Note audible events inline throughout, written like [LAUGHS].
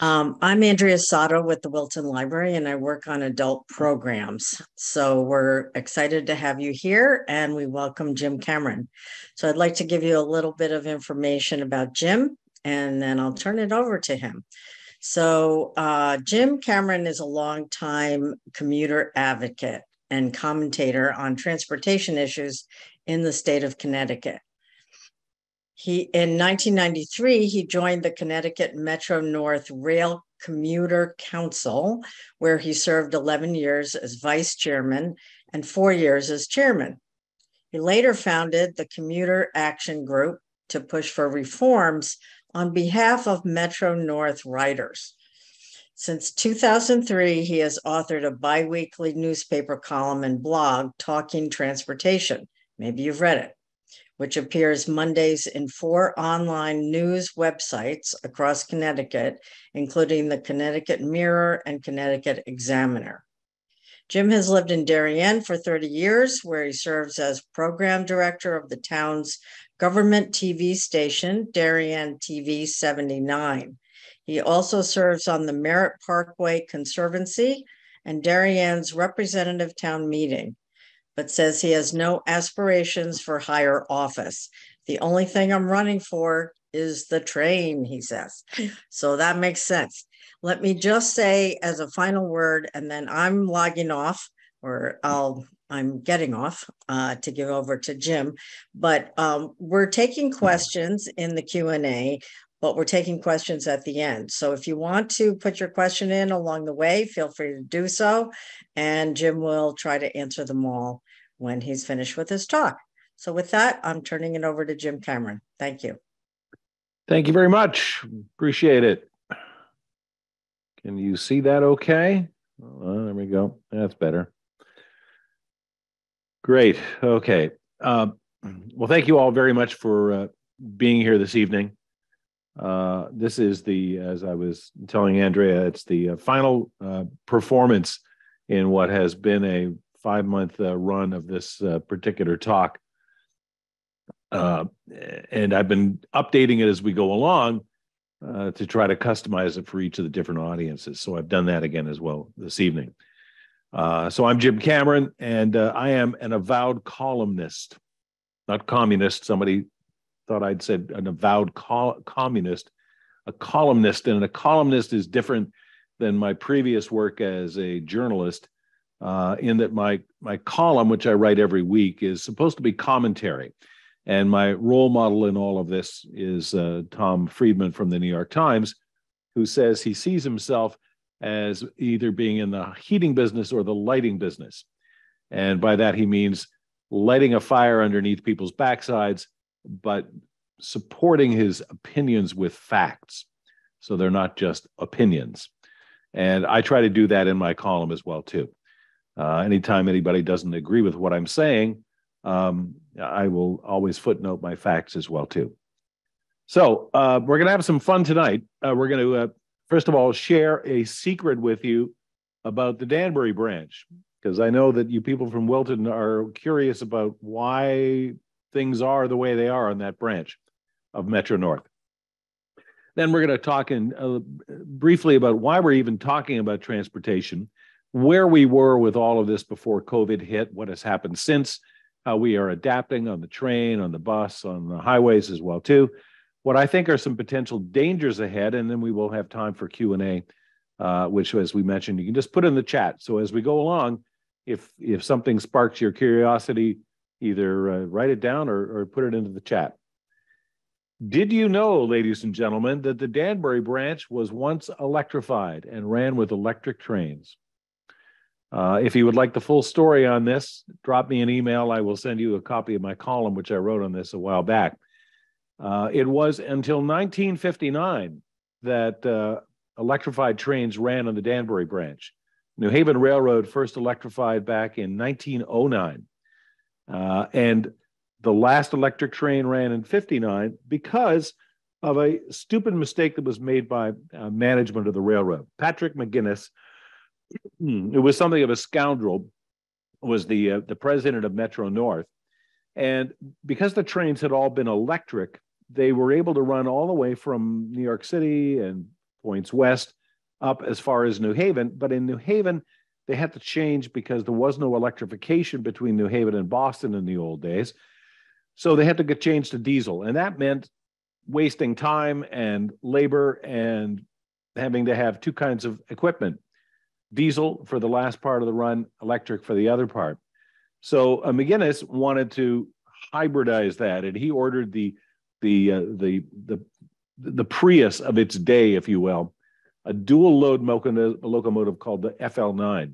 Um, I'm Andrea Sato with the Wilton Library, and I work on adult programs. So we're excited to have you here, and we welcome Jim Cameron. So I'd like to give you a little bit of information about Jim, and then I'll turn it over to him. So uh, Jim Cameron is a longtime commuter advocate and commentator on transportation issues in the state of Connecticut. In 1993 he joined the Connecticut Metro North Rail Commuter Council, where he served 11 years as vice chairman and four years as chairman. He later founded the Commuter Action Group to push for reforms on behalf of Metro North riders. Since 2003, he has authored a biweekly newspaper column and blog, Talking Transportation. Maybe you've read it which appears Mondays in four online news websites across Connecticut, including the Connecticut Mirror and Connecticut Examiner. Jim has lived in Darien for 30 years, where he serves as program director of the town's government TV station, Darien TV 79. He also serves on the Merritt Parkway Conservancy and Darien's representative town meeting but says he has no aspirations for higher office. The only thing I'm running for is the train, he says. So that makes sense. Let me just say as a final word, and then I'm logging off, or I'll I'm getting off uh, to give over to Jim. But um, we're taking questions in the Q and A, but we're taking questions at the end. So if you want to put your question in along the way, feel free to do so, and Jim will try to answer them all when he's finished with his talk. So with that, I'm turning it over to Jim Cameron. Thank you. Thank you very much. Appreciate it. Can you see that okay? There we go. That's better. Great. Okay. Uh, well, thank you all very much for uh, being here this evening. Uh, this is the, as I was telling Andrea, it's the uh, final uh, performance in what has been a five month run of this particular talk. And I've been updating it as we go along uh, to try to customize it for each of the different audiences. So I've done that again as well this evening. Uh, so I'm Jim Cameron, and uh, I am an avowed columnist, not communist. Somebody thought I'd said an avowed communist, a columnist, and a columnist is different than my previous work as a journalist uh, in that my my column, which I write every week, is supposed to be commentary, and my role model in all of this is uh, Tom Friedman from the New York Times, who says he sees himself as either being in the heating business or the lighting business, and by that he means lighting a fire underneath people's backsides, but supporting his opinions with facts, so they're not just opinions. And I try to do that in my column as well too. Uh, anytime anybody doesn't agree with what I'm saying, um, I will always footnote my facts as well too. So uh, we're going to have some fun tonight. Uh, we're going to uh, first of all share a secret with you about the Danbury branch because I know that you people from Wilton are curious about why things are the way they are on that branch of Metro North. Then we're going to talk in uh, briefly about why we're even talking about transportation where we were with all of this before COVID hit, what has happened since, how we are adapting on the train, on the bus, on the highways as well too. What I think are some potential dangers ahead, and then we will have time for Q and A, uh, which, as we mentioned, you can just put in the chat. So as we go along, if if something sparks your curiosity, either uh, write it down or, or put it into the chat. Did you know, ladies and gentlemen, that the Danbury branch was once electrified and ran with electric trains? Uh, if you would like the full story on this, drop me an email. I will send you a copy of my column, which I wrote on this a while back. Uh, it was until 1959 that uh, electrified trains ran on the Danbury branch. New Haven Railroad first electrified back in 1909. Uh, and the last electric train ran in 59 because of a stupid mistake that was made by uh, management of the railroad. Patrick McGinnis Hmm, it was something of a scoundrel was the uh, the president of Metro North, and because the trains had all been electric, they were able to run all the way from New York City and points west up as far as New Haven. But in New Haven, they had to change because there was no electrification between New Haven and Boston in the old days. So they had to get changed to diesel. And that meant wasting time and labor and having to have two kinds of equipment diesel for the last part of the run, electric for the other part. So uh, McGinnis wanted to hybridize that, and he ordered the the uh, the the the Prius of its day, if you will, a dual mode locomotive called the FL9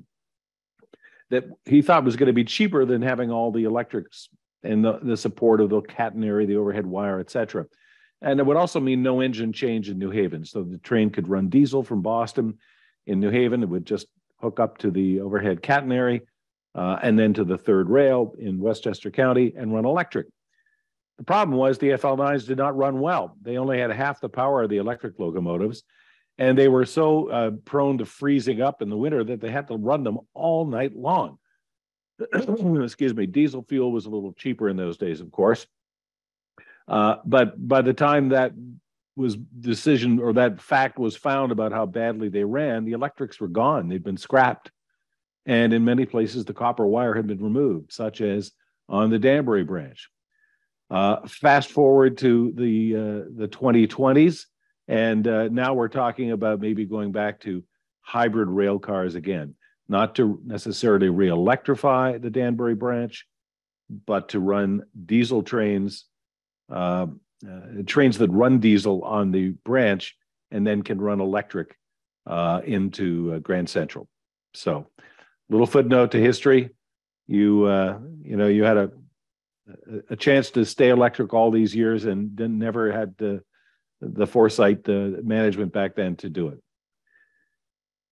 that he thought was going to be cheaper than having all the electrics and the, the support of the catenary, the overhead wire, etc. And it would also mean no engine change in New Haven. So the train could run diesel from Boston in New Haven. It would just hook up to the overhead catenary uh, and then to the third rail in Westchester County and run electric. The problem was the FL9s did not run well. They only had half the power of the electric locomotives, and they were so uh, prone to freezing up in the winter that they had to run them all night long. [CLEARS THROAT] Excuse me, diesel fuel was a little cheaper in those days, of course. Uh, but by the time that was decision or that fact was found about how badly they ran, the electrics were gone. They'd been scrapped. And in many places, the copper wire had been removed, such as on the Danbury branch. Uh, fast forward to the uh, the 2020s, and uh, now we're talking about maybe going back to hybrid rail cars again, not to necessarily re-electrify the Danbury branch, but to run diesel trains, uh, uh, trains that run diesel on the branch and then can run electric uh, into Grand Central. So, little footnote to history: you you know you had a a chance to stay electric all these years and then never had the the foresight, the management back then to do it.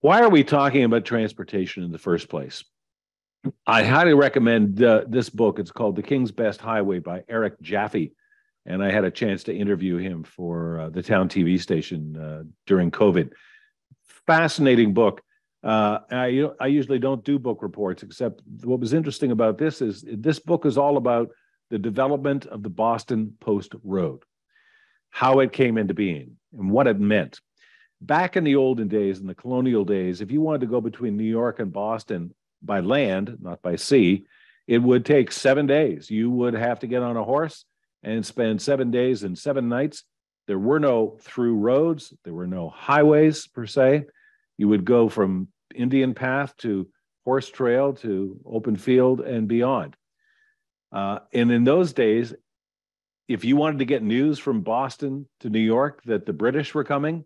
Why are we talking about transportation in the first place? I highly recommend uh, this book. It's called The King's Best Highway by Eric Jaffe. And I had a chance to interview him for uh, the town TV station uh, during COVID. Fascinating book. Uh, I, I usually don't do book reports, except what was interesting about this is this book is all about the development of the Boston Post Road, how it came into being, and what it meant. Back in the olden days, in the colonial days, if you wanted to go between New York and Boston by land, not by sea, it would take seven days. You would have to get on a horse and spend seven days and seven nights. There were no through roads, there were no highways per se. You would go from Indian Path to Horse Trail to open field and beyond. Uh, and in those days, if you wanted to get news from Boston to New York that the British were coming,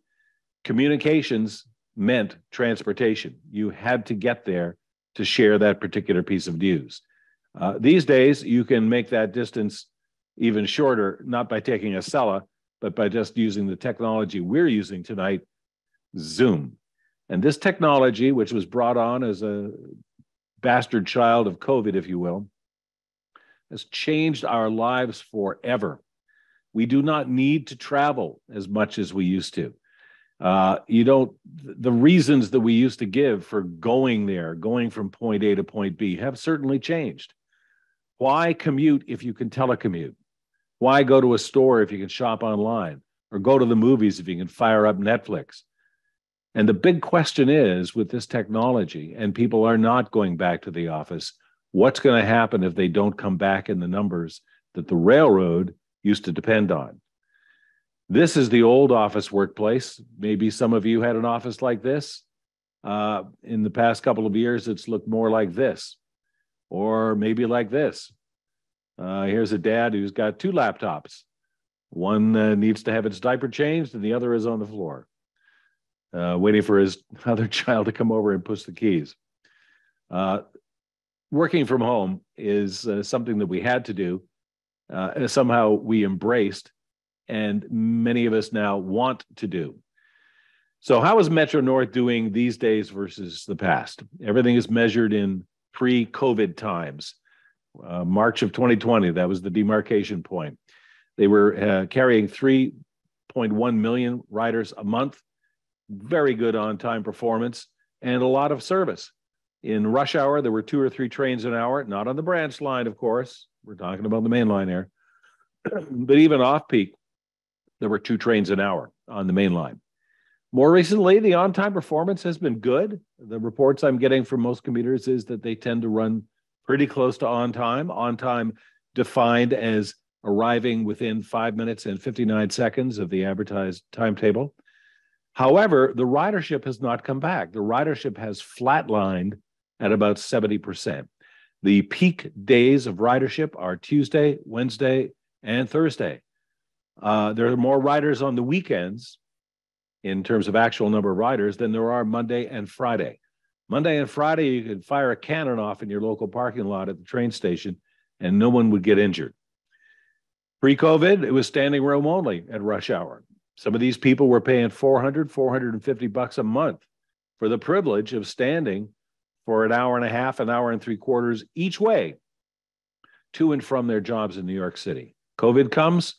communications meant transportation. You had to get there to share that particular piece of news. Uh, these days, you can make that distance even shorter, not by taking a Acela, but by just using the technology we're using tonight, Zoom. And this technology, which was brought on as a bastard child of COVID, if you will, has changed our lives forever. We do not need to travel as much as we used to. Uh, you don't, the reasons that we used to give for going there, going from point A to point B, have certainly changed. Why commute if you can telecommute? Why go to a store if you can shop online? Or go to the movies if you can fire up Netflix? And the big question is with this technology, and people are not going back to the office, what's going to happen if they don't come back in the numbers that the railroad used to depend on? This is the old office workplace. Maybe some of you had an office like this. Uh, in the past couple of years, it's looked more like this, or maybe like this. Uh, here's a dad who's got two laptops. One uh, needs to have its diaper changed, and the other is on the floor, uh, waiting for his [LAUGHS] other child to come over and push the keys. Working from home is uh, something that we had to do. Uh, somehow we embraced, and many of us now want to do. So, how is Metro North doing these days versus the past? Everything is measured in pre COVID times. Uh, March of 2020, that was the demarcation point. They were uh, carrying 3.1 million riders a month, very good on time performance, and a lot of service. In rush hour, there were two or three trains an hour, not on the branch line, of course. We're talking about the main line here. [CLEARS THROAT] but even off peak, there were two trains an hour on the main line. More recently, the on time performance has been good. The reports I'm getting from most commuters is that they tend to run pretty close to on time. On time defined as arriving within five minutes and 59 seconds of the advertised timetable. However, the ridership has not come back. The ridership has flatlined at about 70%. The peak days of ridership are Tuesday, Wednesday, and Thursday. Uh, there are more riders on the weekends in terms of actual number of riders than there are Monday and Friday. Monday and Friday, you could fire a cannon off in your local parking lot at the train station and no one would get injured. Pre COVID, it was standing room only at rush hour. Some of these people were paying 400, 450 bucks a month for the privilege of standing for an hour and a half, an hour and three quarters each way to and from their jobs in New York City. COVID comes,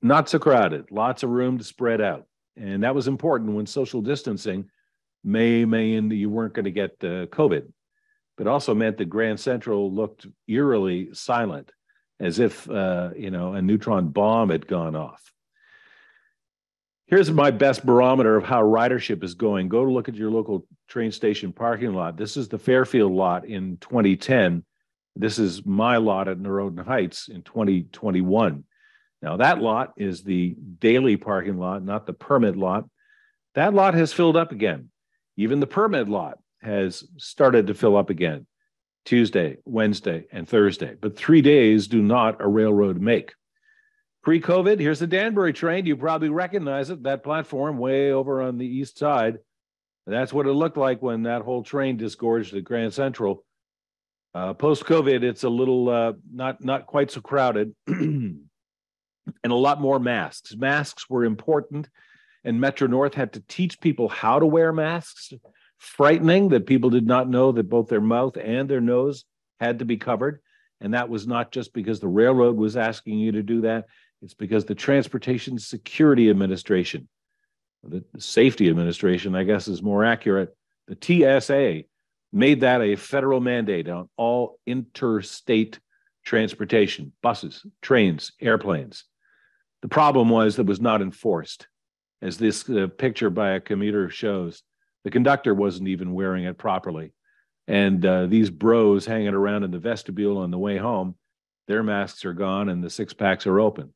not so crowded, lots of room to spread out. And that was important when social distancing may may, mean you weren't going to get uh, COVID, but also meant that Grand Central looked eerily silent, as if uh, you know a neutron bomb had gone off. Here's my best barometer of how ridership is going. Go to look at your local train station parking lot. This is the Fairfield lot in 2010. This is my lot at Noroton Heights in 2021. Now, that lot is the daily parking lot, not the permit lot. That lot has filled up again. Even the permit lot has started to fill up again Tuesday, Wednesday, and Thursday. But three days do not a railroad make. Pre COVID, here's the Danbury train. You probably recognize it, that platform way over on the east side. That's what it looked like when that whole train disgorged at Grand Central. Uh, Post COVID, it's a little uh, not not quite so crowded. [CLEARS THROAT] and a lot more masks. Masks were important, and Metro North had to teach people how to wear masks. Frightening that people did not know that both their mouth and their nose had to be covered. And that was not just because the railroad was asking you to do that, it's because the Transportation Security Administration, the Safety Administration, I guess is more accurate, the TSA made that a federal mandate on all interstate transportation, buses, trains, airplanes. The problem was that it was not enforced. As this uh, picture by a commuter shows, the conductor wasn't even wearing it properly. And uh, these bros hanging around in the vestibule on the way home, their masks are gone and the six packs are open.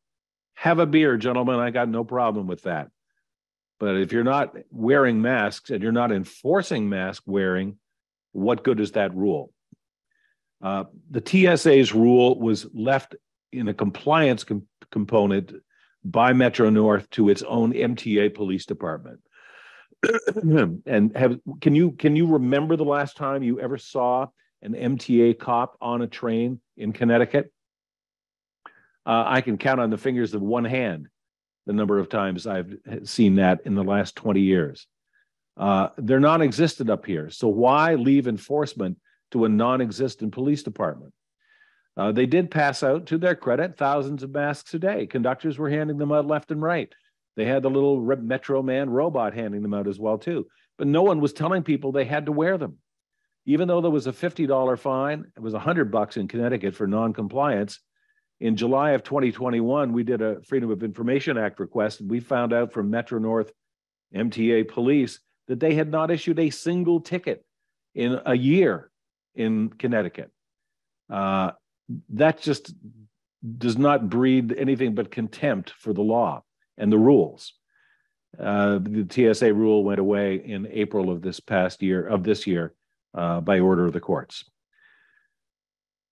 Have a beer, gentlemen. I got no problem with that. But if you're not wearing masks and you're not enforcing mask wearing, what good is that rule? Uh, the TSA's rule was left in a compliance com- component by Metro North to its own MTA police department. [CLEARS THROAT] and have can you can you remember the last time you ever saw an MTA cop on a train in Connecticut? Uh, I can count on the fingers of one hand the number of times I've seen that in the last 20 years. Uh, they're non existent up here. So why leave enforcement to a non existent police department? Uh, they did pass out, to their credit, thousands of masks a day. Conductors were handing them out left and right. They had the little Metro Man robot handing them out as well too. But no one was telling people they had to wear them. Even though there was a $50 fine, it was 100 bucks in Connecticut for non-compliance. In July of 2021, we did a Freedom of Information Act request, and we found out from Metro North MTA police that they had not issued a single ticket in a year in Connecticut. Uh, that just does not breed anything but contempt for the law and the rules. Uh, the TSA rule went away in April of this past year, of this year, uh, by order of the courts.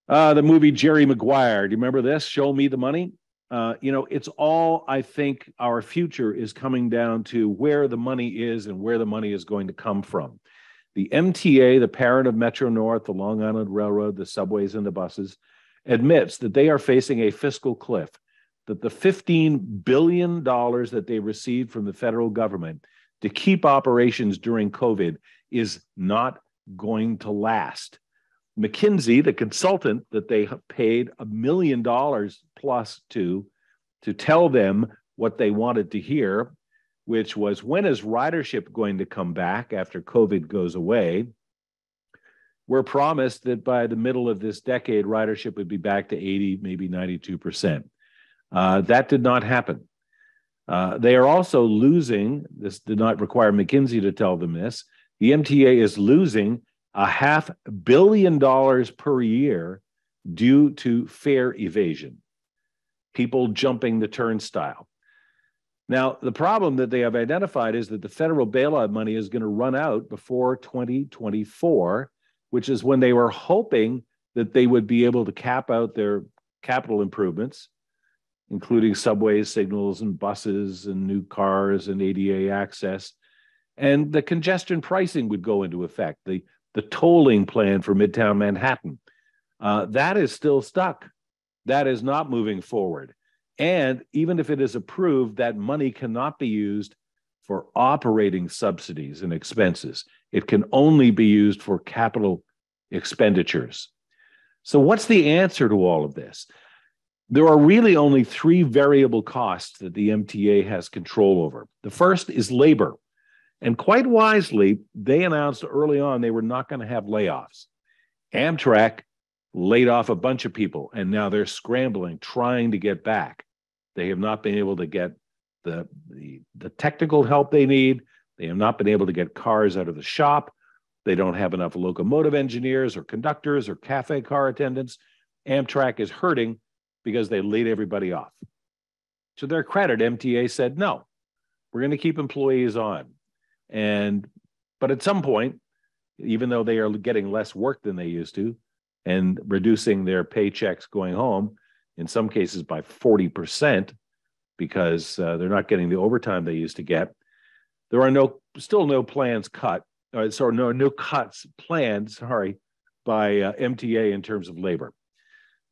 Uh, the movie Jerry Maguire. Do you remember this? Show me the money. Uh, you know, it's all I think our future is coming down to where the money is and where the money is going to come from. The MTA, the parent of Metro North, the Long Island Railroad, the subways, and the buses, admits that they are facing a fiscal cliff, that the $15 billion that they received from the federal government to keep operations during COVID is not going to last. McKinsey, the consultant that they paid a million dollars plus to, to tell them what they wanted to hear, which was when is ridership going to come back after COVID goes away? we're promised that by the middle of this decade, ridership would be back to 80, maybe 92%. Uh, that did not happen. Uh, they are also losing, this did not require McKinsey to tell them this, the MTA is losing a half billion dollars per year due to fare evasion, people jumping the turnstile. Now, the problem that they have identified is that the federal bailout money is going to run out before 2024, which is when they were hoping that they would be able to cap out their capital improvements, including subways, signals, and buses, and new cars and ADA access. And the congestion pricing would go into effect, the, the tolling plan for Midtown Manhattan. Uh, that is still stuck. That is not moving forward. And even if it is approved, that money cannot be used for operating subsidies and expenses. It can only be used for capital expenditures. So, what's the answer to all of this? There are really only three variable costs that the MTA has control over. The first is labor. And quite wisely, they announced early on they were not going to have layoffs. Amtrak laid off a bunch of people, and now they're scrambling, trying to get back. They have not been able to get the, the, the technical help they need. They have not been able to get cars out of the shop. They don't have enough locomotive engineers or conductors or cafe car attendants. Amtrak is hurting because they laid everybody off. To their credit, MTA said, no, we're going to keep employees on. And, but at some point, even though they are getting less work than they used to and reducing their paychecks going home, in some cases by 40% because uh, they're not getting the overtime they used to get. There are no still no plans cut, uh, sorry, no no cuts planned, sorry, by uh, MTA in terms of labor.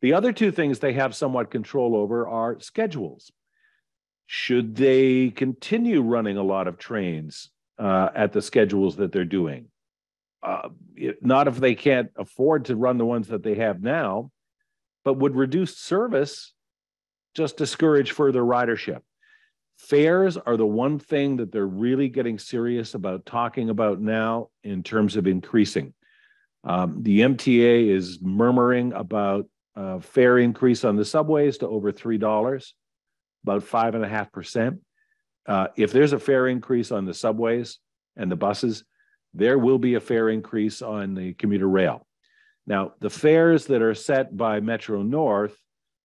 The other two things they have somewhat control over are schedules. Should they continue running a lot of trains uh, at the schedules that they're doing? Uh, not if they can't afford to run the ones that they have now, but would reduced service just discourage further ridership. Fares are the one thing that they're really getting serious about talking about now in terms of increasing. Um, the MTA is murmuring about a fare increase on the subways to over $3, about 5.5%. Uh, if there's a fare increase on the subways and the buses, there will be a fare increase on the commuter rail. Now, the fares that are set by Metro North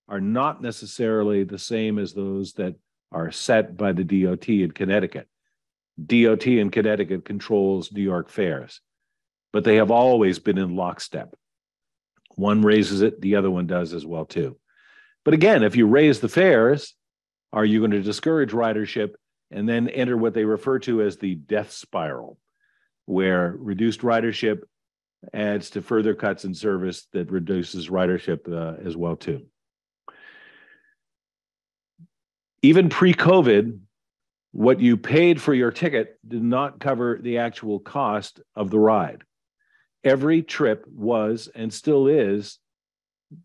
are not necessarily the same as those that are set by the DOT in Connecticut. DOT in Connecticut controls New York fares, but they have always been in lockstep. One raises it, the other one does as well too. But again, if you raise the fares, are you going to discourage ridership and then enter what they refer to as the death spiral, where reduced ridership adds to further cuts in service that reduces ridership uh, as well too. Even pre-COVID, what you paid for your ticket did not cover the actual cost of the ride. Every trip was and still is,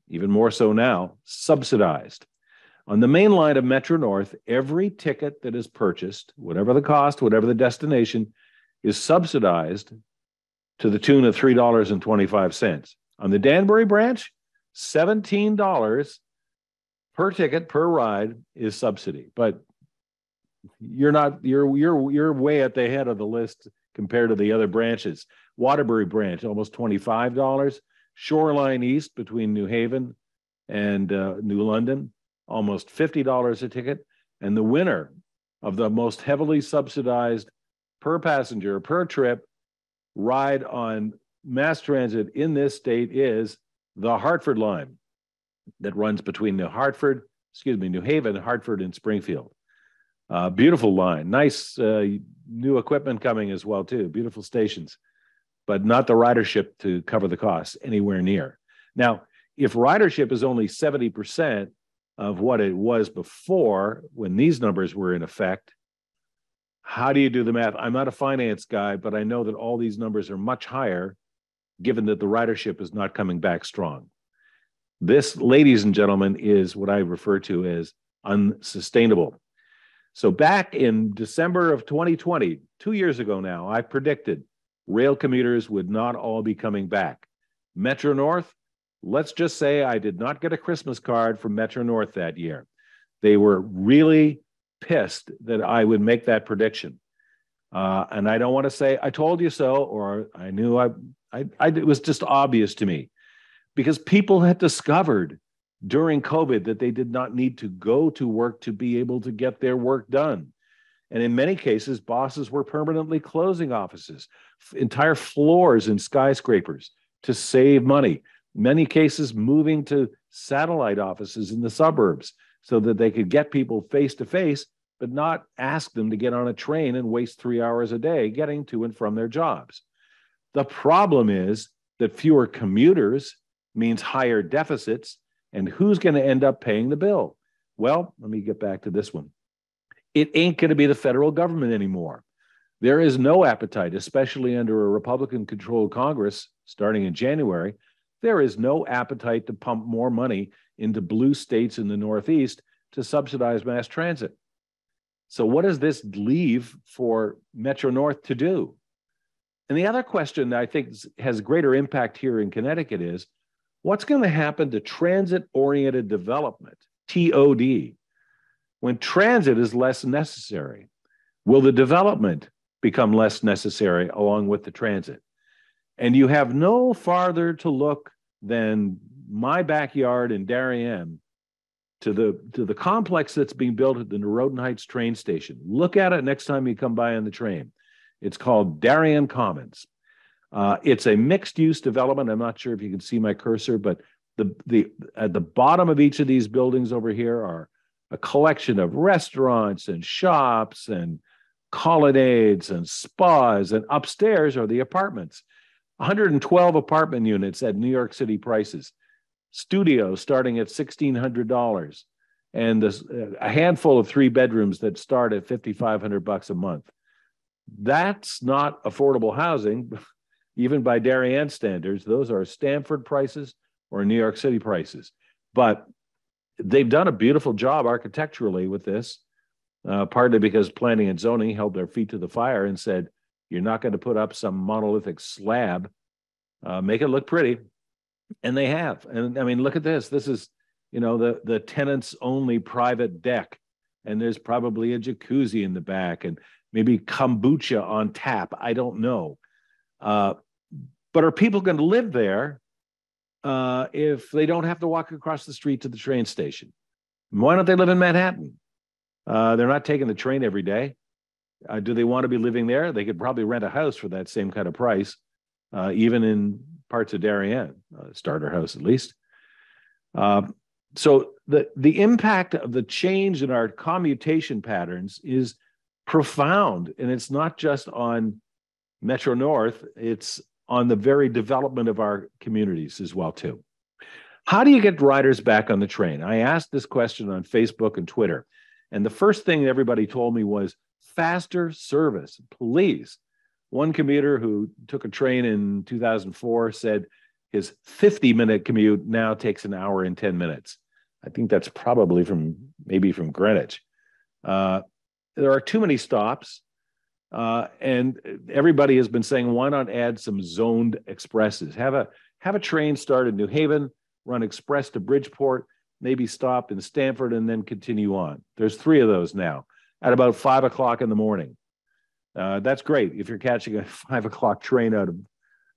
even more so now, subsidized. On the main line of Metro North, every ticket that is purchased, whatever the cost, whatever the destination, is subsidized to the tune of $3.25. On the Danbury branch, $17 per ticket per ride is subsidy. But you're not you're you're you're way at the head of the list compared to the other branches. Waterbury branch almost $25. Shoreline East between New Haven and uh, New London almost $50 a ticket and the winner of the most heavily subsidized per passenger per trip ride on mass transit in this state is the Hartford line that runs between New Hartford, excuse me, New Haven, Hartford, and Springfield. Uh, beautiful line, nice uh, new equipment coming as well too. Beautiful stations, but not the ridership to cover the costs anywhere near. Now, if ridership is only seventy percent of what it was before when these numbers were in effect, how do you do the math? I'm not a finance guy, but I know that all these numbers are much higher given that the ridership is not coming back strong. This, ladies and gentlemen, is what I refer to as unsustainable. So, back in December of 2020, two years ago now, I predicted rail commuters would not all be coming back. Metro North, let's just say I did not get a Christmas card from Metro North that year. They were really pissed that I would make that prediction. Uh, and I don't want to say I told you so, or I knew I, I, I, it was just obvious to me because people had discovered during COVID that they did not need to go to work to be able to get their work done. And in many cases, bosses were permanently closing offices, entire floors in skyscrapers to save money. Many cases, moving to satellite offices in the suburbs so that they could get people face to face, but not ask them to get on a train and waste three hours a day getting to and from their jobs. The problem is that fewer commuters means higher deficits. And who's going to end up paying the bill? Well, let me get back to this one. It ain't going to be the federal government anymore. There is no appetite, especially under a Republican controlled Congress starting in January. There is no appetite to pump more money into blue states in the Northeast to subsidize mass transit. So, what does this leave for Metro North to do? And the other question that I think has greater impact here in Connecticut is what's going to happen to transit oriented development, TOD, when transit is less necessary? Will the development become less necessary along with the transit? And you have no farther to look than my backyard in Darien to the to the complex that's being built at the Noroton Heights train station. Look at it next time you come by on the train. It's called Darien Commons. Uh, it's a mixed use development. I'm not sure if you can see my cursor, but the the at the bottom of each of these buildings over here are a collection of restaurants and shops and colonnades and spas, and upstairs are the apartments. 112 apartment units at New York City prices studios starting at $1,600 and a handful of three bedrooms that start at 5,500 bucks a month. That's not affordable housing, [LAUGHS] even by Darien standards. Those are Stamford prices or New York City prices. But they've done a beautiful job architecturally with this, uh, partly because planning and zoning held their feet to the fire and said, you're not going to put up some monolithic slab. Uh, make it look pretty and they have. And I mean, look at this. This is, you know, the the tenants only private deck, and there's probably a jacuzzi in the back, and maybe kombucha on tap. I don't know. Uh, but are people going to live there uh, if they don't have to walk across the street to the train station? Why don't they live in Manhattan? Uh, they're not taking the train every day. Uh, do they want to be living there? They could probably rent a house for that same kind of price, uh, even in parts of Darien, uh, starter house at least. Uh, so the the impact of the change in our commutation patterns is profound, and it's not just on Metro North; it's on the very development of our communities as well too. How do you get riders back on the train? I asked this question on Facebook and Twitter, and the first thing everybody told me was faster service, please. One commuter who took a train in 2004 said his 50 minute commute now takes an hour and 10 minutes. I think that's probably from maybe from Greenwich. Uh, there are too many stops. Uh, and everybody has been saying, why not add some zoned expresses? Have a have a train start in New Haven, run express to Bridgeport, maybe stop in Stamford, and then continue on. There's three of those now at about five o'clock in the morning. Uh, that's great if you're catching a [LAUGHS] five o'clock train out of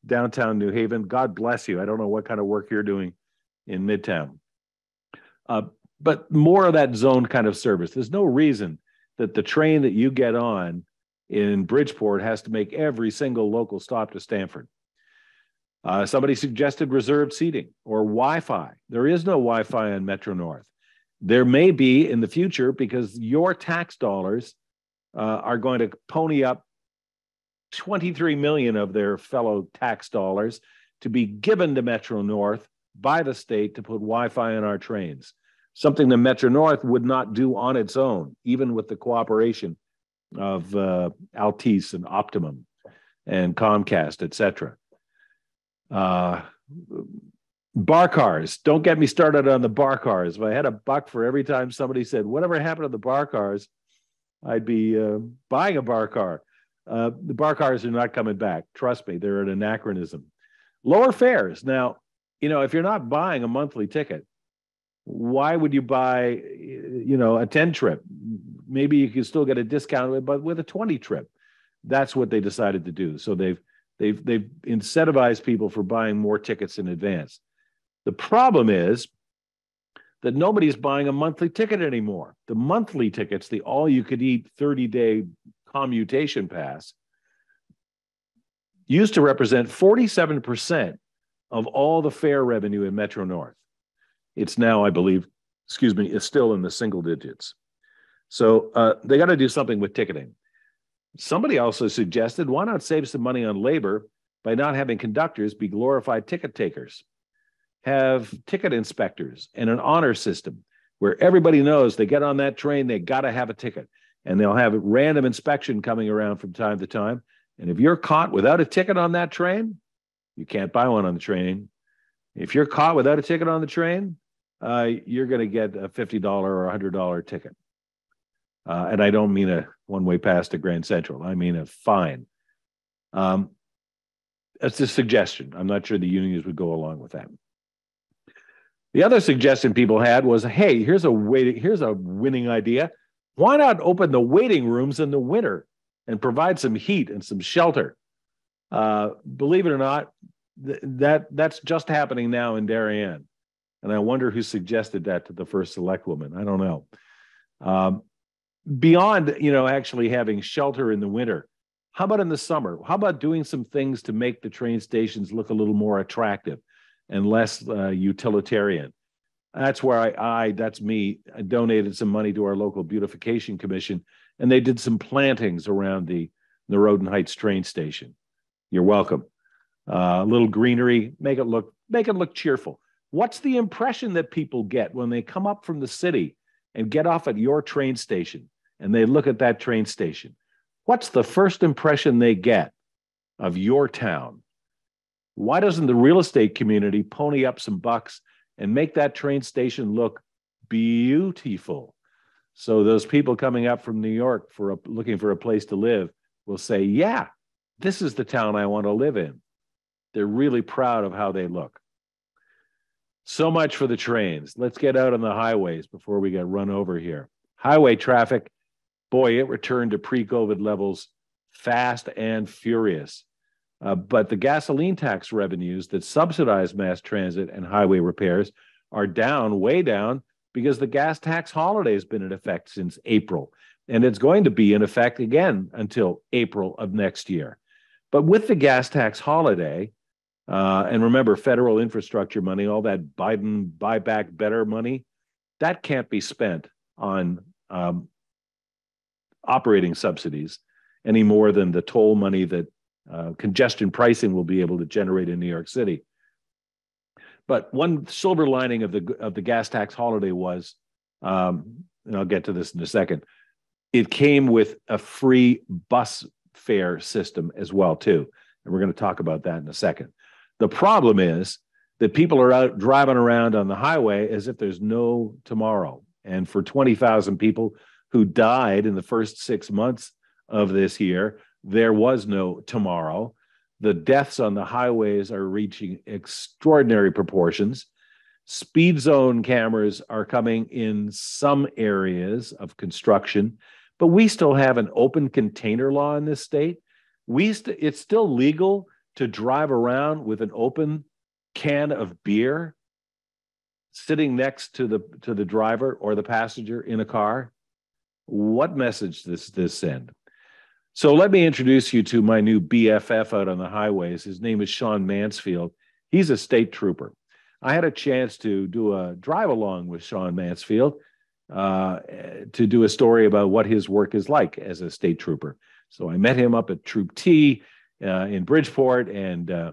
downtown New Haven. God bless you. I don't know what kind of work you're doing in Midtown. Uh, but more of that zone kind of service. There's no reason that the train that you get on in Bridgeport has to make every single local stop to Stamford. Uh, somebody suggested reserved seating or Wi Fi. There is no Wi Fi on Metro North. There may be in the future because your tax dollars uh, are going to pony up 23 million of their fellow tax dollars to be given to Metro North by the state to put Wi-Fi in our trains. Something that Metro North would not do on its own, even with the cooperation of uh, Altice and Optimum and Comcast, et cetera. Uh, bar cars. Don't get me started on the bar cars. If I had a buck for every time somebody said, whatever happened to the bar cars, I'd be uh, buying a bar car. Uh, the bar cars are not coming back. Trust me, they're an anachronism. Lower fares. Now, you know, if you're not buying a monthly ticket, why would you buy, you know, a 10 trip? maybe you can still get a discount, but with a 20 trip. That's what they decided to do. So they've they've they've incentivized people for buying more tickets in advance. The problem is that nobody's buying a monthly ticket anymore. The monthly tickets, the all you could eat 30 day commutation pass, used to represent 47% of all the fare revenue in Metro North. It's now, I believe, excuse me, is still in the single digits. So uh, they got to do something with ticketing. Somebody also suggested why not save some money on labor by not having conductors be glorified ticket takers? Have ticket inspectors and an honor system where everybody knows they get on that train, they got to have a ticket. And they'll have a random inspection coming around from time to time. And if you're caught without a ticket on that train, you can't buy one on the train. If you're caught without a ticket on the train, uh, you're going to get a $50 or $100 ticket. Uh, and I don't mean a one way pass to Grand Central, I mean a fine. Um, that's a suggestion. I'm not sure the unions would go along with that. The other suggestion people had was, hey, here's a waiting, here's a winning idea. Why not open the waiting rooms in the winter and provide some heat and some shelter? Uh, believe it or not, th- that that's just happening now in Darien, and I wonder who suggested that to the first select woman. I don't know. Um, beyond, you know, actually having shelter in the winter, how about in the summer? How about doing some things to make the train stations look a little more attractive? And less uh, utilitarian. That's where I, I, that's me, I donated some money to our local beautification commission, and they did some plantings around the, the Noroton Heights train station. You're welcome. Uh, a little greenery, make it look, make it look cheerful. What's the impression that people get when they come up from the city and get off at your train station and they look at that train station? What's the first impression they get of your town? Why doesn't the real estate community pony up some bucks and make that train station look beautiful? So those people coming up from New York for a, looking for a place to live will say, "Yeah, this is the town I want to live in." They're really proud of how they look. So much for the trains. Let's get out on the highways before we get run over here. Highway traffic, boy, it returned to pre-COVID levels fast and furious. Uh, but the gasoline tax revenues that subsidize mass transit and highway repairs are down, way down, because the gas tax holiday has been in effect since April. And it's going to be in effect again until April of next year. But with the gas tax holiday, uh, and remember, federal infrastructure money, all that Biden Build Back Better money, that can't be spent on um, operating subsidies any more than the toll money that uh, congestion pricing will be able to generate in New York City. But one silver lining of the of the gas tax holiday was, um, and I'll get to this in a second. It came with a free bus fare system as well too, and we're going to talk about that in a second. The problem is that people are out driving around on the highway as if there's no tomorrow. And for 20,000 people who died in the first six months of this year, there was no tomorrow. The deaths on the highways are reaching extraordinary proportions. Speed zone cameras are coming in some areas of construction, but we still have an open container law in this state. We st- it's still legal to drive around with an open can of beer sitting next to the to the driver or the passenger in a car. What message does this send? So let me introduce you to my new BFF out on the highways. His name is Sean Mansfield. He's a state trooper. I had a chance to do a drive along with Sean Mansfield uh, to do a story about what his work is like as a state trooper. So I met him up at Troop G uh, in Bridgeport, and uh,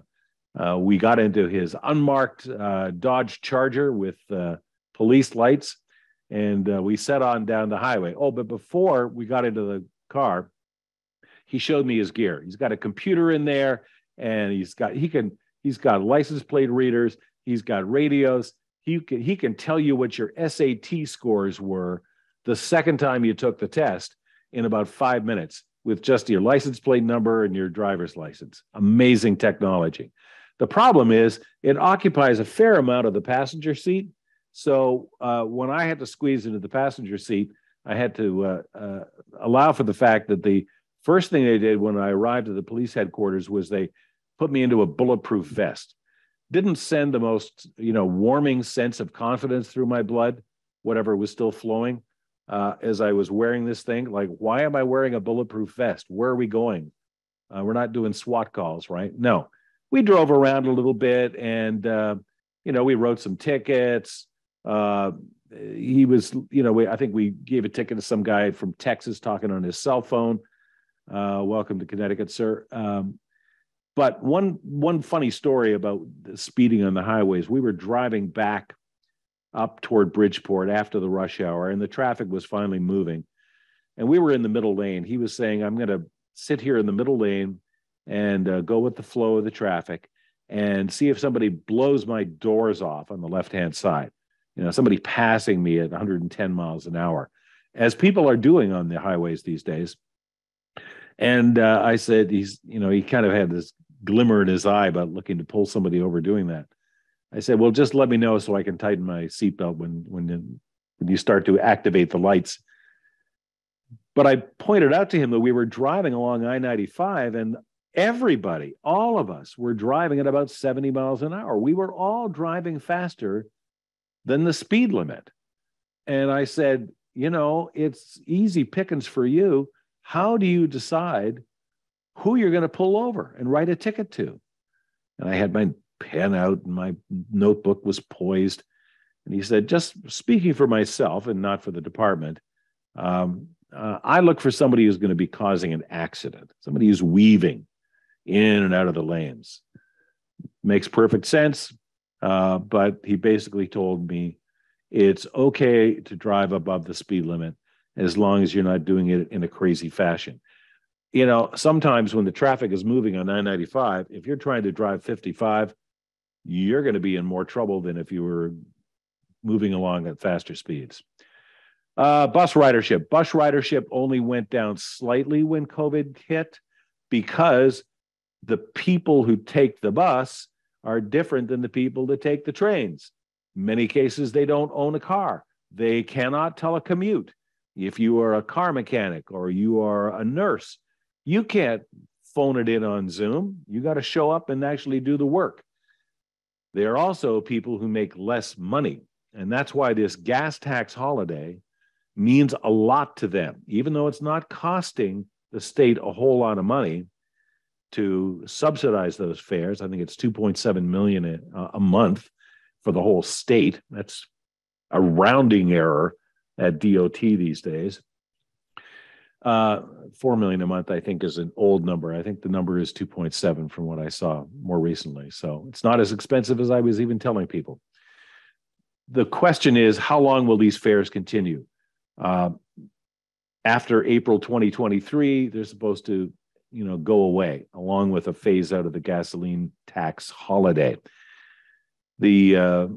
uh we got into his unmarked uh, Dodge Charger with uh, police lights, and we set on down the highway. Oh, but before we got into the car, he showed me his gear. He's got a computer in there, and he's got he can he's got license plate readers. He's got radios. He can he can tell you what your SAT scores were the second time you took the test in about five minutes with just your license plate number and your driver's license. Amazing technology. The problem is it occupies a fair amount of the passenger seat. So uh, when I had to squeeze into the passenger seat, I had to uh, uh, allow for the fact that the first thing they did when I arrived at the police headquarters was they put me into a bulletproof vest. Didn't send the most, you know, warming sense of confidence through my blood, whatever was still flowing uh, as I was wearing this thing. Like, why am I wearing a bulletproof vest? Where are we going? Uh, we're not doing SWAT calls, right? No, we drove around a little bit, and uh, you know, we wrote some tickets. Uh, he was, you know, we, I think we gave a ticket to some guy from Texas talking on his cell phone. Uh, welcome to Connecticut, sir. Um, but one one funny story about speeding on the highways. We were driving back up toward Bridgeport after the rush hour, and the traffic was finally moving. And we were in the middle lane. He was saying, I'm going to sit here in the middle lane and uh, go with the flow of the traffic and see if somebody blows my doors off on the left hand side. You know, somebody passing me at 110 miles an hour, as people are doing on the highways these days. And uh, I said, he's, you know, he kind of had this glimmer in his eye about looking to pull somebody over doing that. I said, well, just let me know so I can tighten my seatbelt when when when you start to activate the lights. But I pointed out to him that we were driving along I-95 and everybody, all of us, were driving at about 70 miles an hour. We were all driving faster than the speed limit. And I said, you know, it's easy pickings for you. How do you decide who you're going to pull over and write a ticket to? And I had my pen out and my notebook was poised. And he said, just speaking for myself and not for the department, um, uh, I look for somebody who's going to be causing an accident, somebody who's weaving in and out of the lanes. Makes perfect sense. Uh, but he basically told me it's okay to drive above the speed limit as long as you're not doing it in a crazy fashion. You know, sometimes when the traffic is moving on I-95, if you're trying to drive 55, you're going to be in more trouble than if you were moving along at faster speeds. Uh, bus ridership. Bus ridership only went down slightly when COVID hit because the people who take the bus are different than the people that take the trains. In many cases, they don't own a car. They cannot telecommute. If you are a car mechanic or you are a nurse, you can't phone it in on Zoom. You got to show up and actually do the work. They are also people who make less money. And that's why this gas tax holiday means a lot to them, even though it's not costing the state a whole lot of money to subsidize those fares. I think it's 2.7 million a, a month for the whole state. That's a rounding error at DOT these days. Uh, four million a month, I think, is an old number. I think the number is 2.7 from what I saw more recently. So it's not as expensive as I was even telling people. The question is, how long will these fares continue? Uh, after April 2023, they're supposed to, you know, go away along with a phase out of the gasoline tax holiday. The uh,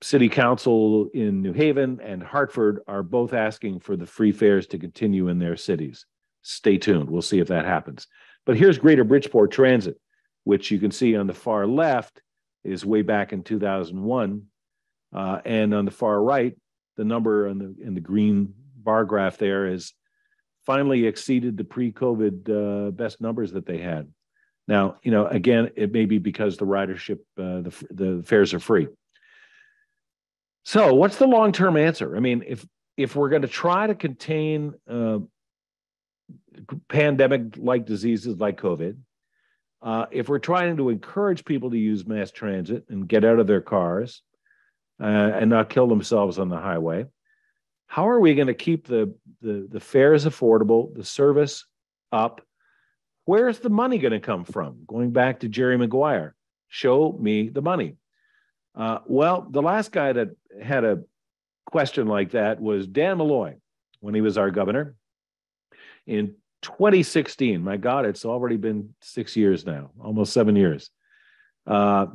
City Council in New Haven and Hartford are both asking for the free fares to continue in their cities. Stay tuned. We'll see if that happens. But here's Greater Bridgeport Transit, which you can see on the far left is way back in 2001. Uh, and on the far right, the number in the, in the green bar graph there is finally exceeded the pre-COVID uh, best numbers that they had. Now, you know, again, it may be because the ridership, uh, the, the fares are free. So, what's the long term answer? I mean, if if we're going to try to contain uh, pandemic like diseases like COVID, uh, if we're trying to encourage people to use mass transit and get out of their cars uh, and not kill themselves on the highway, how are we going to keep the, the, the fares affordable, the service up? Where's the money going to come from? Going back to Jerry Maguire, show me the money. Uh, well, the last guy that had a question like that was Dan Malloy when he was our governor in 2016. My God, it's already been six years now, almost seven years. Uh,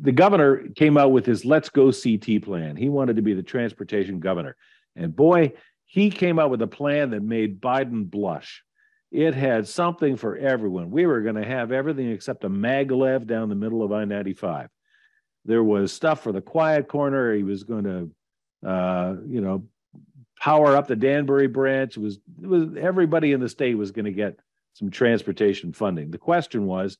the governor came out with his Let's Go CT plan. He wanted to be the transportation governor. And boy, he came out with a plan that made Biden blush. It had something for everyone. We were going to have everything except a maglev down the middle of I 95. There was stuff for the quiet corner. He was going to, uh, you know, power up the Danbury branch. It was, it was everybody in the state was going to get some transportation funding. The question was,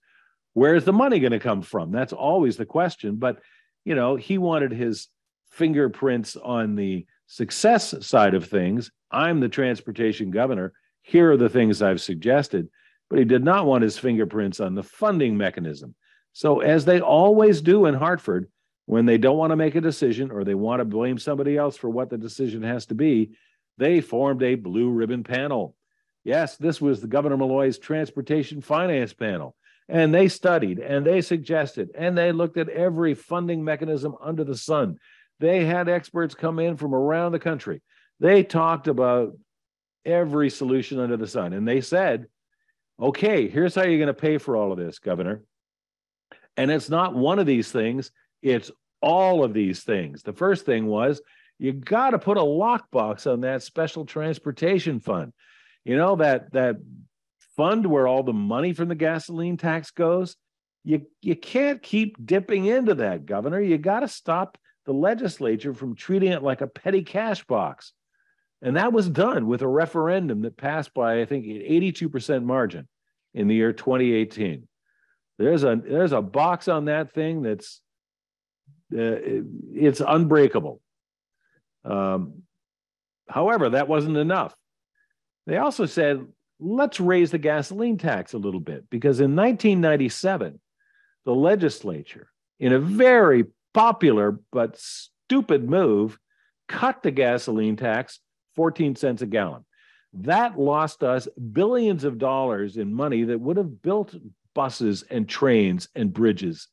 where's the money going to come from? That's always the question. But, you know, he wanted his fingerprints on the success side of things. I'm the transportation governor. Here are the things I've suggested. But he did not want his fingerprints on the funding mechanism. So, as they always do in Hartford, when they don't want to make a decision or they want to blame somebody else for what the decision has to be, they formed a blue ribbon panel. Yes, this was the Governor Malloy's transportation finance panel. And they studied and they suggested and they looked at every funding mechanism under the sun. They had experts come in from around the country. They talked about every solution under the sun. And they said, okay, here's how you're going to pay for all of this, Governor. And it's not one of these things, it's all of these things. The first thing was you got to put a lockbox on that special transportation fund. You know, that that fund where all the money from the gasoline tax goes. You you can't keep dipping into that, Governor. You got to stop the legislature from treating it like a petty cash box. And that was done with a referendum that passed by, I think, 82% margin in the year 2018. There's a there's a box on that thing that's uh, it's unbreakable. Um, however, that wasn't enough. They also said, let's raise the gasoline tax a little bit because in 1997, the legislature, in a very popular but stupid move, cut the gasoline tax 14 cents a gallon. That lost us billions of dollars in money that would have built buses and trains and bridges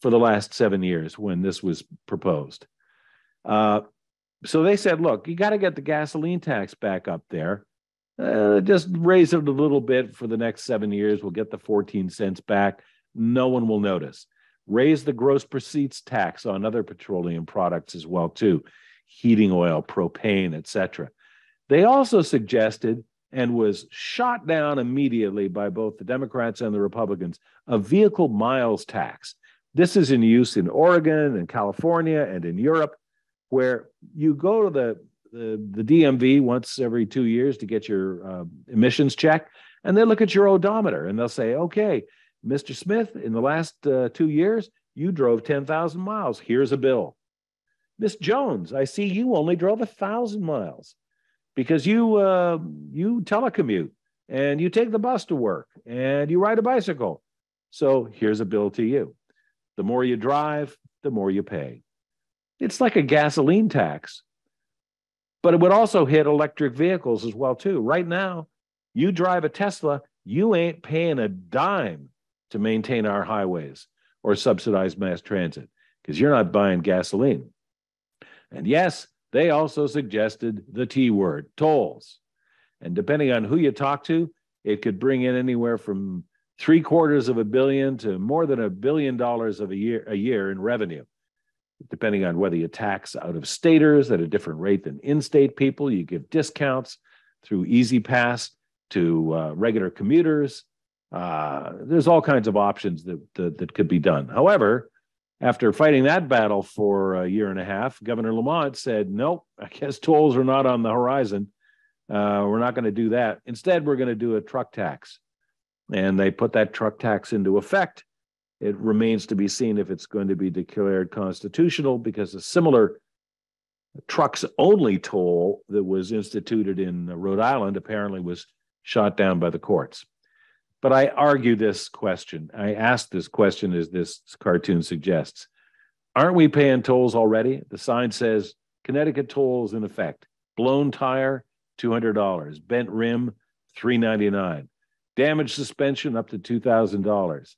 for the last seven years when this was proposed. Uh, so they said, look, you got to get the gasoline tax back up there. Uh, just raise it a little bit for the next seven years. We'll get the 14 cents back. No one will notice. Raise the gross proceeds tax on other petroleum products as well, too, heating oil, propane, etc. They also suggested and was shot down immediately by both the Democrats and the Republicans a vehicle miles tax. This is in use in Oregon and California and in Europe, where you go to the, the, the DMV once every two years to get your uh, emissions check, and they look at your odometer and they'll say, okay, Mr. Smith, in the last uh, two years, you drove 10,000 miles. Here's a bill. Miss Jones, I see you only drove a thousand miles because you uh, you telecommute and you take the bus to work and you ride a bicycle. So here's a bill to you. The more you drive, the more you pay. It's like a gasoline tax, but it would also hit electric vehicles as well too. Right now, you drive a Tesla, you ain't paying a dime to maintain our highways or subsidize mass transit because you're not buying gasoline. And yes, they also suggested the T word, tolls. And depending on who you talk to, it could bring in anywhere from three quarters of a billion to more than a billion dollars of a year a year in revenue. Depending on whether you tax out of staters at a different rate than in-state people, you give discounts through E-ZPass to uh, regular commuters. Uh, there's all kinds of options that, that, that could be done. However, after fighting that battle for a year and a half, Governor Lamont said, "Nope, [LAUGHS] I guess tolls are not on the horizon. Uh, we're not going to do that. Instead, we're going to do a truck tax." And they put that truck tax into effect. It remains to be seen if it's going to be declared constitutional because a similar trucks only toll that was instituted in Rhode Island apparently was shot down by the courts. But I argue this question. I ask this question as this cartoon suggests. Aren't we paying tolls already? The sign says Connecticut tolls in effect. Blown tire, $200. Bent rim, 399. Damage suspension up to $2,000.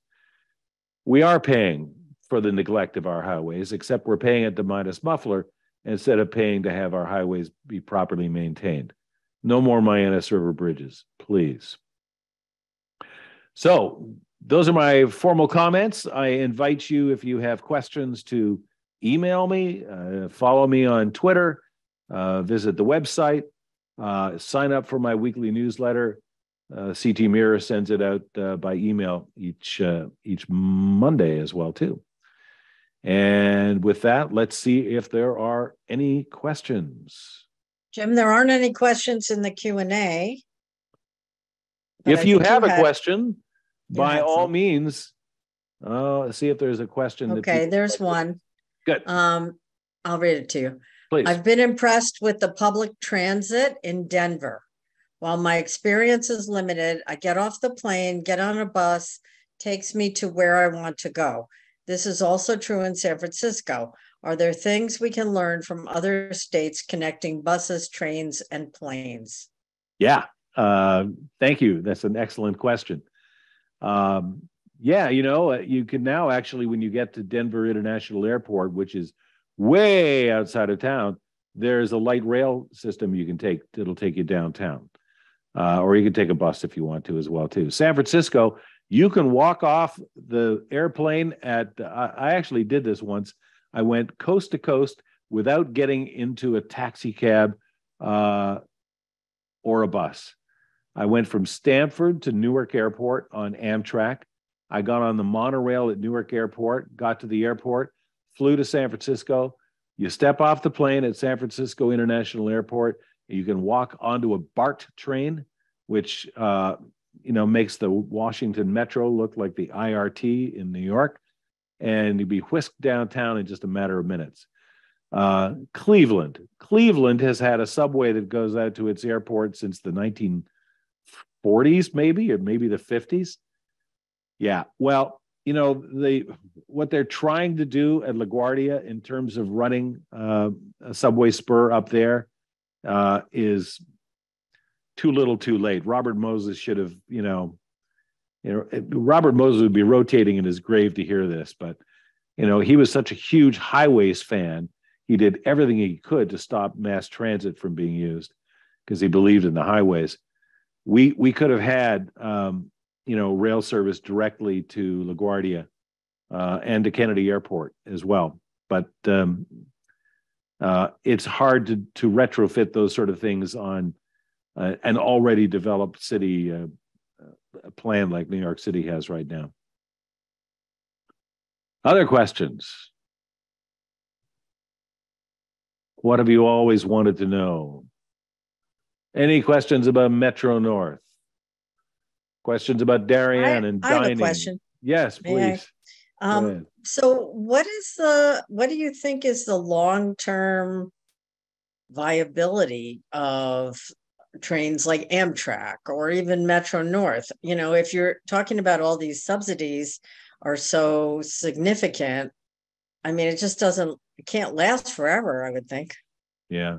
We are paying for the neglect of our highways, except we're paying it to Midas Muffler instead of paying to have our highways be properly maintained. No more Mianus River bridges, please. So those are my formal comments. I invite you, if you have questions, to email me, uh, follow me on Twitter, uh, visit the website, uh, sign up for my weekly newsletter. Uh, CT Mirror sends it out uh, by email each uh, each Monday as well too. And with that, let's see if there are any questions. Jim, there aren't any questions in the Q and A. If I you have a had- question, by all some. means, uh, see if there's a question. Okay, there's one. Good, Um, I'll read it to you. please. I've been impressed with the public transit in Denver. While my experience is limited, I get off the plane, get on a bus, takes me to where I want to go. This is also true in San Francisco. Are there things we can learn from other states connecting buses, trains, and planes? Yeah, uh, thank you. That's an excellent question. Um, yeah, you know, uh, you can now actually, when you get to Denver International Airport, which is way outside of town, there's a light rail system you can take that'll take you downtown. Uh, or you can take a bus if you want to as well too. San Francisco, you can walk off the airplane at. I, I actually did this once. I went coast to coast without getting into a taxi cab uh, or a bus. I went from Stamford to Newark Airport on Amtrak. I got on the monorail at Newark Airport, got to the airport, flew to San Francisco. You step off the plane at San Francisco International Airport, you can walk onto a BART train, which uh, you know makes the Washington Metro look like the IRT in New York, and you'd be whisked downtown in just a matter of minutes. Uh, Cleveland, Cleveland has had a subway that goes out to its airport since the 1940s, maybe, or maybe the 50s. Yeah, well, you know, the what they're trying to do at LaGuardia in terms of running uh, a subway spur up there uh, is too little, too late. Robert Moses should have, you know, you know, Robert Moses would be rotating in his grave to hear this, but you know, he was such a huge highways fan. He did everything he could to stop mass transit from being used because he believed in the highways. We we could have had um, you know rail service directly to LaGuardia uh, and to Kennedy Airport as well, but um, uh, it's hard to to retrofit those sort of things on uh, an already developed city uh, plan like New York City has right now. Other questions? What have you always wanted to know? Any questions about Metro North? Questions about Darien and I have a dining? question. Yes, please. Um, so what is the, what do you think is the long-term viability of trains like Amtrak or even Metro North? You know, if you're talking about all these subsidies are so significant, I mean, it just doesn't, it can't last forever, I would think. Yeah.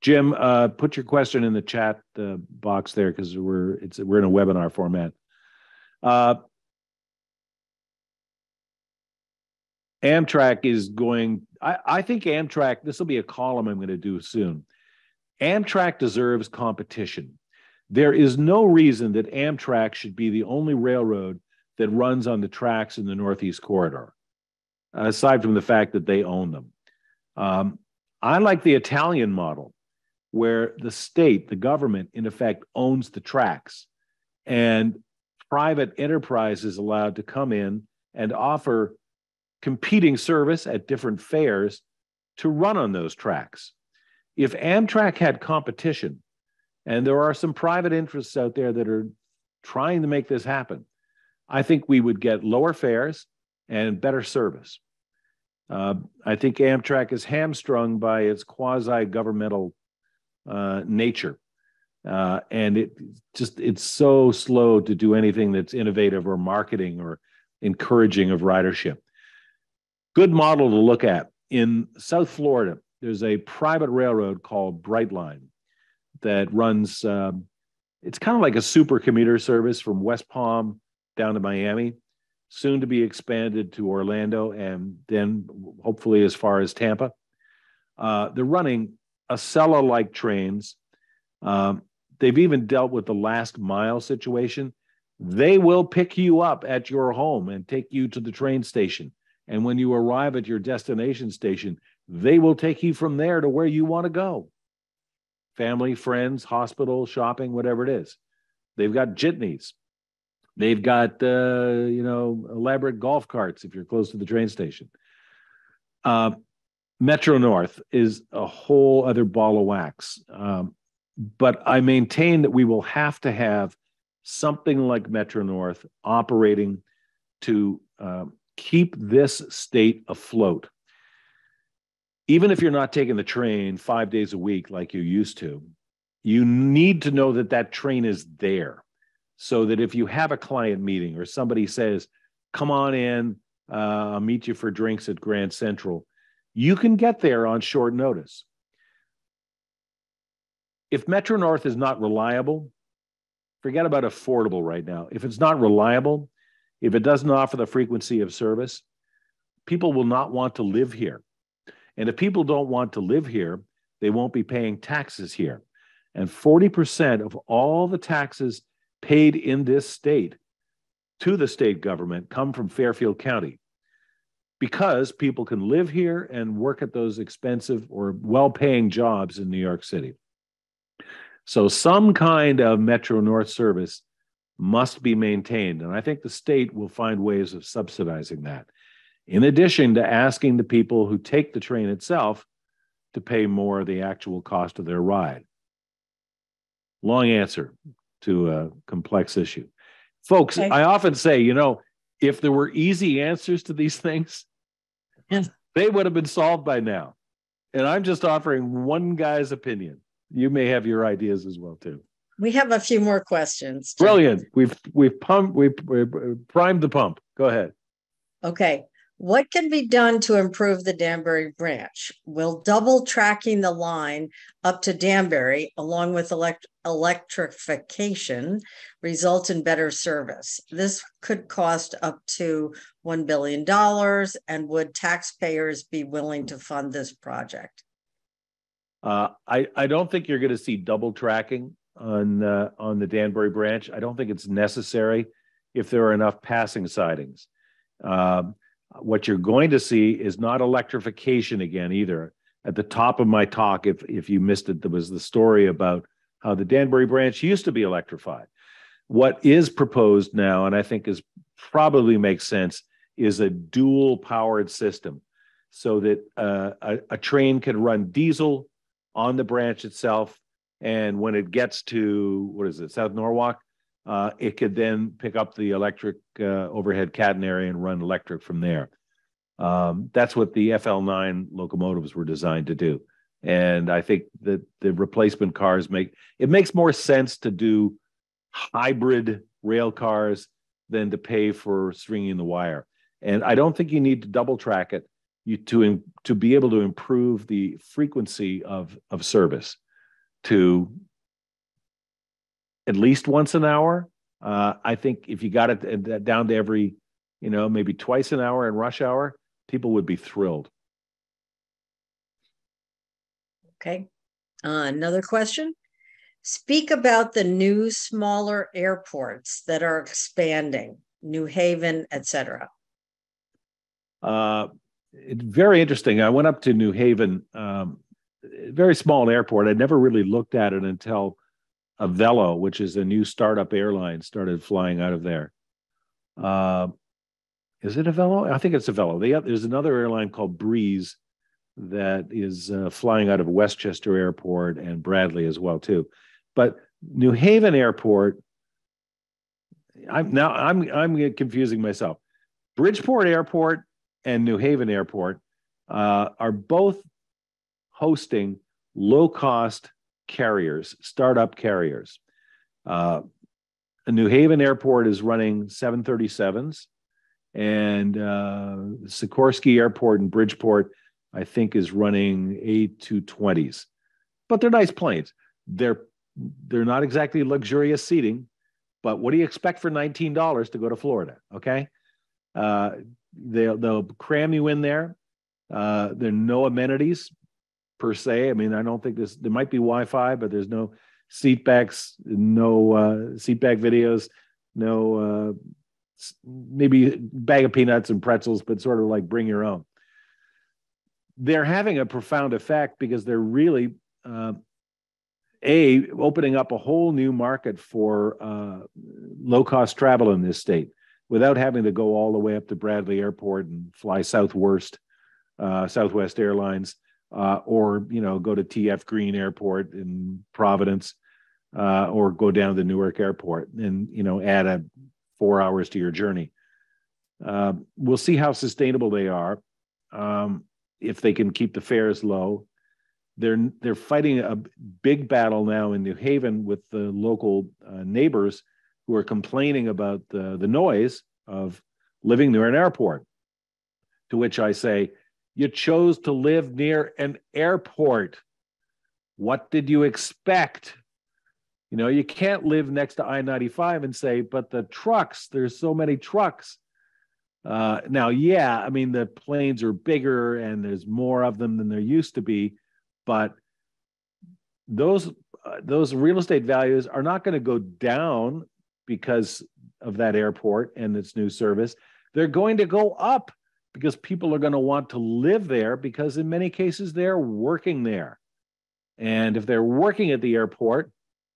Jim, uh, put your question in the chat uh, box there because we're it's we're in a webinar format. Uh, Amtrak is going. I, I think Amtrak. This will be a column I'm going to do soon. Amtrak deserves competition. There is no reason that Amtrak should be the only railroad that runs on the tracks in the Northeast Corridor, aside from the fact that they own them. Um, I like the Italian model, where the state, the government, in effect, owns the tracks, and private enterprise is allowed to come in and offer competing service at different fares to run on those tracks. If Amtrak had competition, and there are some private interests out there that are trying to make this happen, I think we would get lower fares and better service. Uh, I think Amtrak is hamstrung by its quasi governmental uh, nature. Uh, and it just it's so slow to do anything that's innovative or marketing or encouraging of ridership. Good model to look at. In South Florida, there's a private railroad called Brightline that runs, um, it's kind of like a super commuter service from West Palm down to Miami, soon to be expanded to Orlando and then hopefully as far as Tampa. Uh, they're running Acela like trains. Um, they've even dealt with the last mile situation. They will pick you up at your home and take you to the train station. And when you arrive at your destination station, they will take you from there to where you want to go family, friends, hospital, shopping, whatever it is. They've got jitneys. They've got, uh, you know, elaborate golf carts if you're close to the train station. Uh, Metro North is a whole other ball of wax. Um, but I maintain that we will have to have something like Metro North operating to uh, keep this state afloat. Even if you're not taking the train five days a week like you used to, you need to know that that train is there so that if you have a client meeting or somebody says, come on in, uh, I'll meet you for drinks at Grand Central, you can get there on short notice. If Metro North is not reliable, forget about affordable right now. If it's not reliable, if it doesn't offer the frequency of service, people will not want to live here. And if people don't want to live here, they won't be paying taxes here. And 40% of all the taxes paid in this state to the state government come from Fairfield County because people can live here and work at those expensive or well paying jobs in New York City. So, some kind of Metro North service must be maintained. And I think the state will find ways of subsidizing that, in addition to asking the people who take the train itself to pay more of the actual cost of their ride. Long answer to a complex issue. Folks, okay. I often say, you know, if there were easy answers to these [LAUGHS] things, yes. [LAUGHS] they would have been solved by now. And I'm just offering one guy's opinion. You may have your ideas as well too. We have a few more questions. Brilliant. We've we've pumped we've, we've primed the pump. Go ahead. Okay. What can be done to improve the Danbury branch? Will double tracking the line up to Danbury, along with elect- electrification, result in better service? This could cost up to $1 billion. And would taxpayers be willing to fund this project? Uh, I, I don't think you're going to see double tracking on uh, on the Danbury branch. I don't think it's necessary if there are enough passing sidings. Um, what you're going to see is not electrification again either. At the top of my talk, if if you missed it, there was the story about how the Danbury branch used to be electrified. What is proposed now, and I think is probably makes sense, is a dual powered system, so that uh, a, a train can run diesel on the branch itself and when it gets to what is it, South Norwalk, uh, it could then pick up the electric uh, overhead catenary and run electric from there. Um, that's what the FL9 locomotives were designed to do. And I think that the replacement cars make it makes more sense to do hybrid rail cars than to pay for stringing the wire. And I don't think you need to double track it you, to to be able to improve the frequency of of service to at least once an hour. Uh, I think if you got it down to every, you know, maybe twice an hour in rush hour, people would be thrilled. Okay. Uh, another question. Speak about the new smaller airports that are expanding, New Haven, etc. Uh, it's very interesting. I went up to New Haven um, very small airport. I'd never really looked at it until Avelo, which is a new startup airline, started flying out of there. Uh, is it Avelo? I think it's Avelo. They, there's another airline called Breeze that is uh, flying out of Westchester Airport and Bradley as well too. But New Haven Airport, I'm now I'm I'm confusing myself. Bridgeport Airport and New Haven Airport uh, are both hosting low cost carriers, startup carriers. Uh, New Haven Airport is running 737s, and uh, Sikorsky Airport in Bridgeport, I think, is running A220s. But they're nice planes. They're they're not exactly luxurious seating, but what do you expect for $19 to go to Florida? Okay. Uh, they'll, they'll cram you in there. Uh, there are no amenities per se. I mean, I don't think this. There might be Wi-Fi, but there's no seat backs, no uh, seat back videos, no uh, maybe bag of peanuts and pretzels, but sort of like bring your own. They're having a profound effect because they're really uh, a opening up a whole new market for uh, low cost travel in this state without having to go all the way up to Bradley Airport and fly southwest uh, Southwest Airlines, uh, or you know go to TF Green Airport in Providence, uh, or go down to Newark Airport and you know add a four hours to your journey. Uh, we'll see how sustainable they are. Um, if they can keep the fares low, they're they're fighting a big battle now in New Haven with the local uh, neighbors who are complaining about the, the noise of living near an airport. To which I say, you chose to live near an airport. What did you expect? You know, you can't live next to I 95 and say, but the trucks, there's so many trucks. Uh, now, yeah, I mean, the planes are bigger and there's more of them than there used to be, but those uh, those real estate values are not going to go down because of that airport and its new service. They're going to go up because people are going to want to live there because in many cases they're working there. And if they're working at the airport,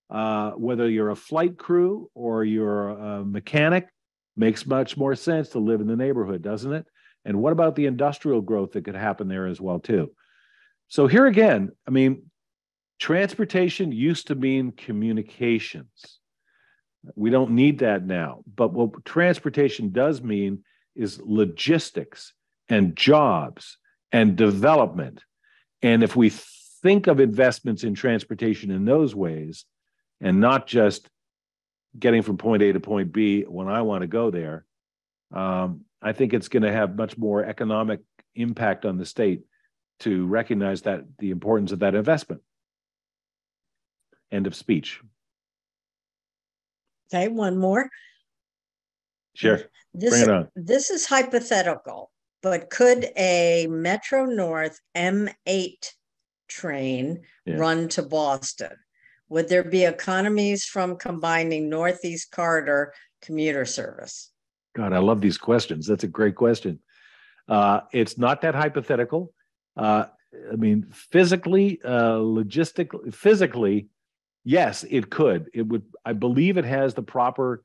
uh, whether you're a flight crew or you're a mechanic, makes much more sense to live in the neighborhood, doesn't it? And what about the industrial growth that could happen there as well too? So here again, I mean, transportation used to mean communications. We don't need that now. But what transportation does mean is logistics and jobs and development. And if we think of investments in transportation in those ways and not just getting from point A to point B when I want to go there, um, I think it's going to have much more economic impact on the state to recognize that the importance of that investment. End of speech. Okay, one more. Sure. This, Bring it on. This is hypothetical, but could a Metro North M8 train yeah. run to Boston? Would there be economies from combining Northeast Corridor commuter service? God, I love these questions. That's a great question. Uh, it's not that hypothetical. Uh, I mean, physically, uh, logistically, physically, yes, it could. It would. I believe it has the proper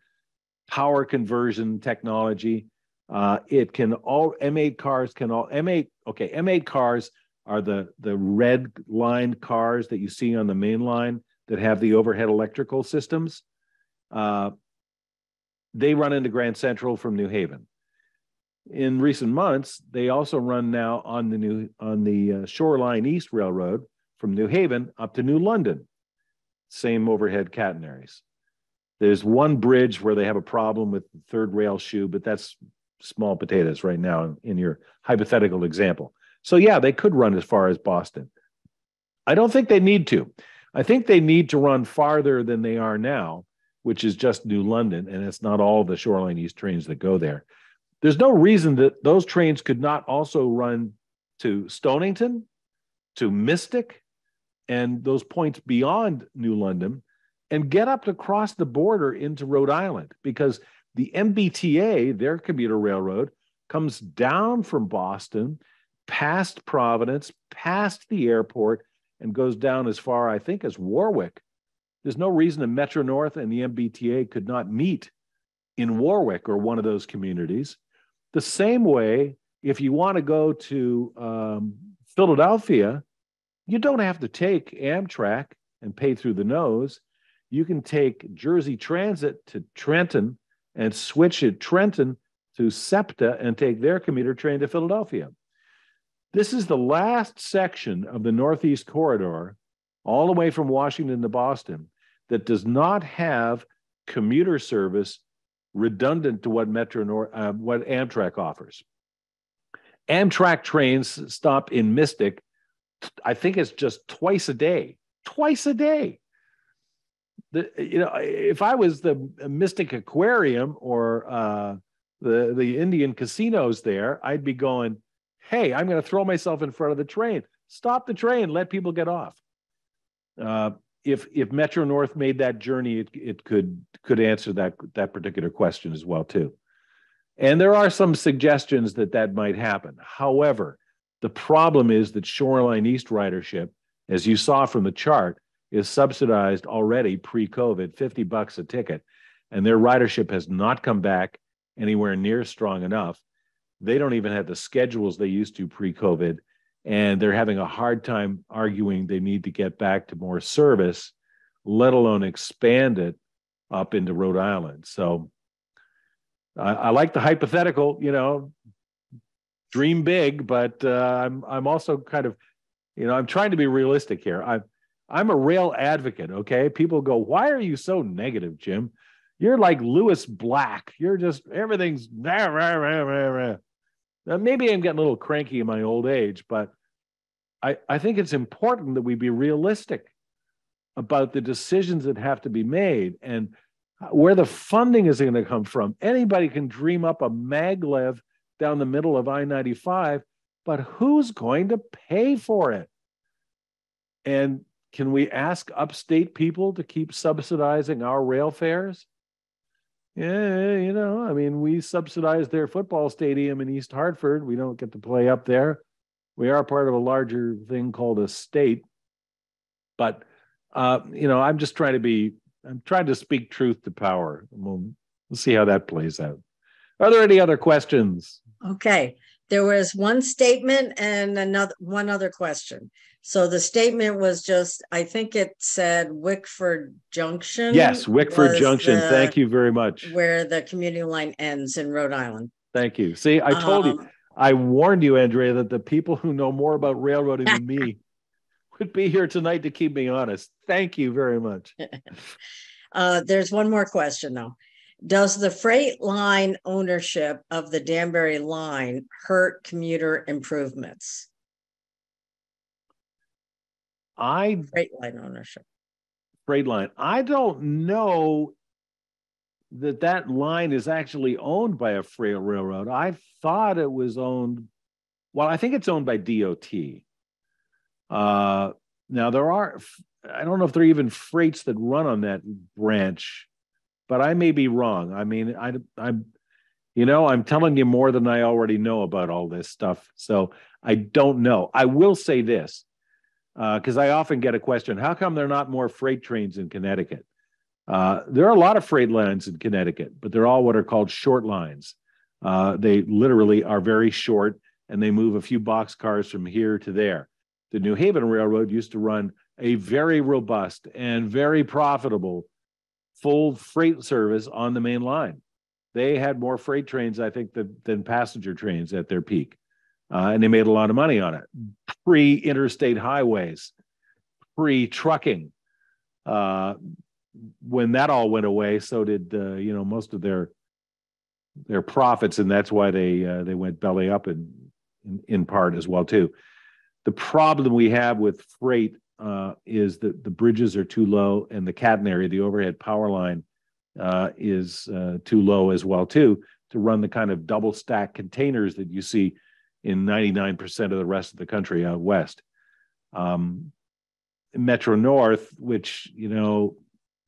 power conversion technology. Uh, it can all M8 cars can all M8. Okay, M8 cars are the the red lined cars that you see on the main line that have the overhead electrical systems. Uh, they run into Grand Central from New Haven. In recent months, they also run now on the new on the uh, Shoreline East Railroad from New Haven up to New London. Same overhead catenaries. There's one bridge where they have a problem with the third rail shoe, but that's small potatoes right now in, in your hypothetical example. So yeah, they could run as far as Boston. I don't think they need to. I think they need to run farther than they are now, which is just New London, and it's not all the Shoreline East trains that go there. There's no reason that those trains could not also run to Stonington, to Mystic, and those points beyond New London and get up to cross the border into Rhode Island because the MBTA, their commuter railroad, comes down from Boston, past Providence, past the airport, and goes down as far, I think, as Warwick. There's no reason the Metro North and the MBTA could not meet in Warwick or one of those communities. The same way, if you want to go to um, Philadelphia, you don't have to take Amtrak and pay through the nose you can take Jersey Transit to Trenton and switch at Trenton to SEPTA and take their commuter train to Philadelphia. This is the last section of the Northeast Corridor, all the way from Washington to Boston, that does not have commuter service redundant to what Metro North, uh, what Amtrak offers. Amtrak trains stop in Mystic. I think it's just twice a day. Twice a day the you know if I was the Mystic Aquarium or uh, the the Indian casinos there, I'd be going, "Hey, I'm going to throw myself in front of the train. Stop the train. Let people get off." Uh, if if Metro North made that journey, it it could could answer that that particular question as well too. And there are some suggestions that that might happen. However, the problem is that Shoreline East ridership, as you saw from the chart, is subsidized already pre-COVID, 50 bucks a ticket, and their ridership has not come back anywhere near strong enough. They don't even have the schedules they used to pre COVID. And they're having a hard time arguing they need to get back to more service, let alone expand it up into Rhode Island. So I, I like the hypothetical, you know, dream big, but uh, I'm I'm also kind of, you know, I'm trying to be realistic here. I'm I'm a rail advocate. Okay, people go, why are you so negative, Jim? You're like Lewis Black. You're just everything's rah, rah, rah, rah, rah. Maybe I'm getting a little cranky in my old age, but I, I think it's important that we be realistic about the decisions that have to be made and where the funding is going to come from. Anybody can dream up a maglev down the middle of I 95, but who's going to pay for it? And can we ask upstate people to keep subsidizing our rail fares? Yeah, you know, I mean, we subsidize their football stadium in East Hartford. We don't get to play up there. We are part of a larger thing called a state. But, uh, you know, I'm just trying to be, I'm trying to speak truth to power. We'll, we'll see how that plays out. Are there any other questions? Okay, there was one statement and another one other question. So the statement was just, I think it said Wickford Junction. Yes, Wickford Junction. The, Thank you very much. Where the community line ends in Rhode Island. Thank you. See, I told um, you, I warned you, Andrea, that the people who know more about railroading than me [LAUGHS] would be here tonight to keep me honest. Thank you very much. [LAUGHS] uh, there's one more question though. Does the freight line ownership of the Danbury line hurt commuter improvements? I freight line ownership. Freight line. I don't know that that line is actually owned by a freight railroad. I thought it was owned. Well, I think it's owned by DOT. Uh, now there are. I don't know if there are even freights that run on that branch but I may be wrong. I mean, I, I'm, you know, I'm telling you more than I already know about all this stuff. So I don't know. I will say this because uh, I often get a question: How come there are not more freight trains in Connecticut? Uh, there are a lot of freight lines in Connecticut, but they're all what are called short lines. Uh, they literally are very short, and they move a few box cars from here to there. The New Haven Railroad used to run a very robust and very profitable full freight service on the main line. They had more freight trains, I think, than, than passenger trains at their peak. Uh, and they made a lot of money on it. Pre interstate highways, pre trucking. Uh, when that all went away, so did uh, you know most of their their profits, and that's why they uh, they went belly up in, in in part as well too. The problem we have with freight uh, is that the bridges are too low and the catenary, the overhead power line, uh, is uh, too low as well too to run the kind of double stack containers that you see in 99% of the rest of the country out west. Um, Metro North, which you know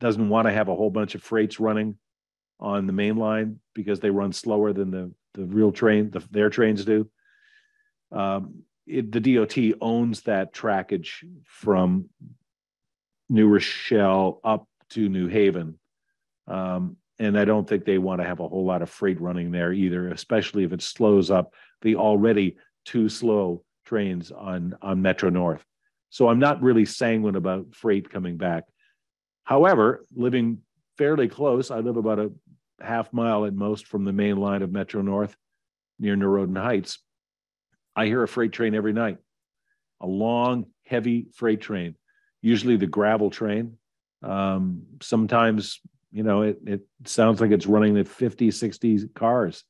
doesn't want to have a whole bunch of freights running on the main line because they run slower than the the real train, the, their trains do. Um, it, the DOT owns that trackage from New Rochelle up to New Haven. Um, and I don't think they want to have a whole lot of freight running there either, especially if it slows up the already too slow trains on, on Metro North. So I'm not really sanguine about freight coming back. However, living fairly close, I live about a half mile at most from the main line of Metro North near Noroton Heights. I hear a freight train every night, a long, heavy freight train, usually the gravel train. Um, sometimes, you know, it, it sounds like it's running at 50, 60 cars.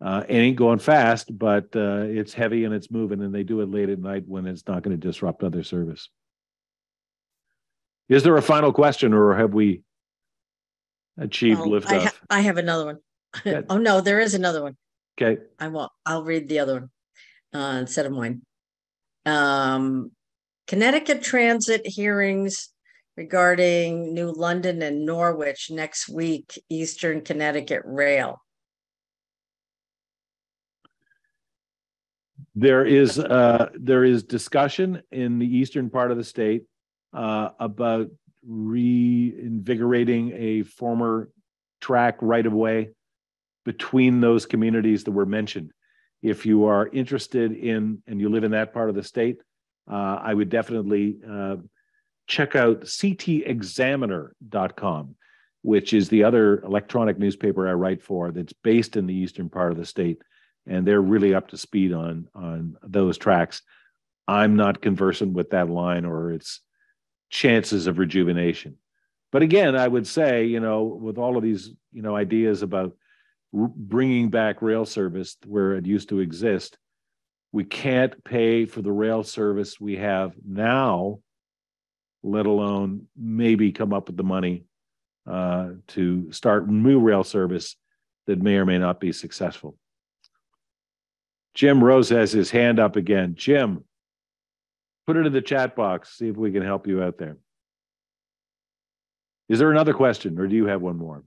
Uh, it ain't going fast, but uh, it's heavy and it's moving, and they do it late at night when it's not going to disrupt other service. Is there a final question, or have we achieved oh, liftoff? I, ha- I have another one. [LAUGHS] oh no, there is another one. Okay. I will. I'll read the other one uh, instead of mine. Um, Connecticut Transit hearings regarding New London and Norwich next week, Eastern Connecticut Rail. There is uh, there is discussion in the eastern part of the state uh, about reinvigorating a former track right of way between those communities that were mentioned. If you are interested in and you live in that part of the state, uh, I would definitely uh, check out ctexaminer.com, which is the other electronic newspaper I write for that's based in the eastern part of the state. And they're really up to speed on, on those tracks. I'm not conversant with that line or its chances of rejuvenation. But again, I would say, you know, with all of these, you know, ideas about bringing back rail service where it used to exist, we can't pay for the rail service we have now, let alone maybe come up with the money uh, to start new rail service that may or may not be successful. Jim Rose has his hand up again. Jim, put it in the chat box, see if we can help you out there. Is there another question, or do you have one more?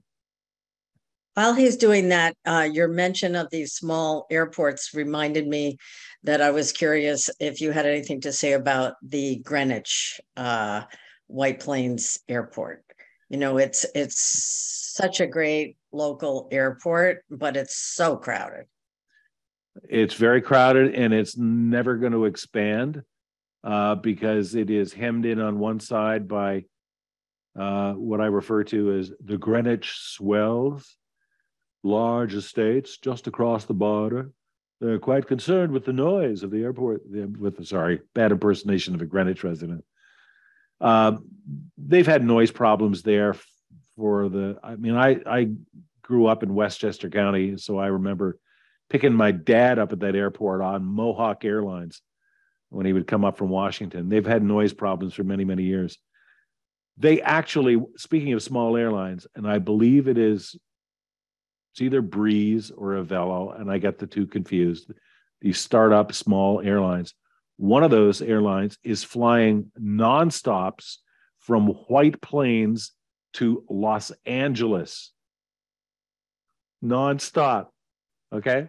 While he's doing that, uh, your mention of these small airports reminded me that I was curious if you had anything to say about the Greenwich uh, White Plains Airport. You know, it's it's such a great local airport, but it's so crowded. It's very crowded, and it's never going to expand uh, because it is hemmed in on one side by uh, what I refer to as the Greenwich swells, large estates just across the border. They're quite concerned with the noise of the airport, with the, sorry, bad impersonation of a Greenwich resident. Uh, they've had noise problems there for the, I mean, I, I grew up in Westchester County, so I remember picking my dad up at that airport on Mohawk Airlines when he would come up from Washington. They've had noise problems for many, many years. They actually, speaking of small airlines, and I believe it is, it's either Breeze or Avelo, and I get the two confused. These startup small airlines. One of those airlines is flying nonstops from White Plains to Los Angeles. Nonstop. Okay.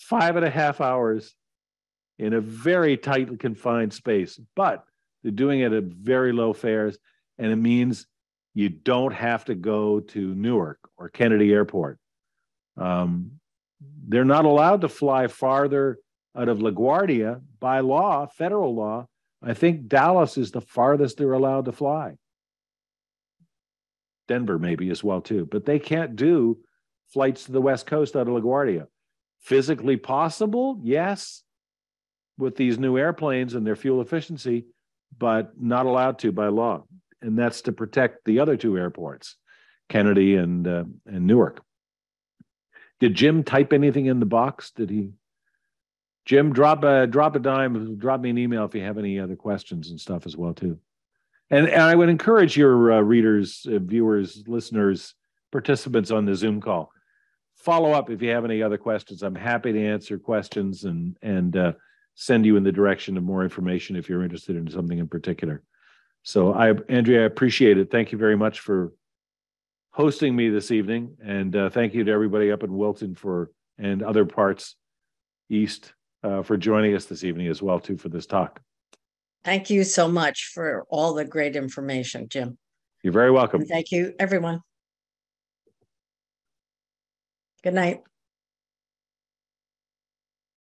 Five and a half hours in a very tightly confined space, but they're doing it at very low fares. And it means you don't have to go to Newark or Kennedy Airport. Um, they're not allowed to fly farther out of LaGuardia by law, federal law. I think Dallas is the farthest they're allowed to fly. Denver, maybe as well, too. But they can't do flights to the West Coast out of LaGuardia. Physically possible, yes, with these new airplanes and their fuel efficiency, but not allowed to by law. And that's to protect the other two airports, Kennedy and uh, and Newark. Did Jim type anything in the box? Did he? Jim, drop a drop a dime. Drop me an email if you have any other questions and stuff as well too. And, and I would encourage your uh, readers, uh, viewers, listeners, participants on the Zoom call. Follow up if you have any other questions. I'm happy to answer questions and and uh, send you in the direction of more information if you're interested in something in particular. So I, Andrea, I appreciate it. Thank you very much for hosting me this evening, and uh, thank you to everybody up in Wilton for and other parts east uh, for joining us this evening as well too for this talk. Thank you so much for all the great information, Jim. You're very welcome. And thank you, everyone. Good night.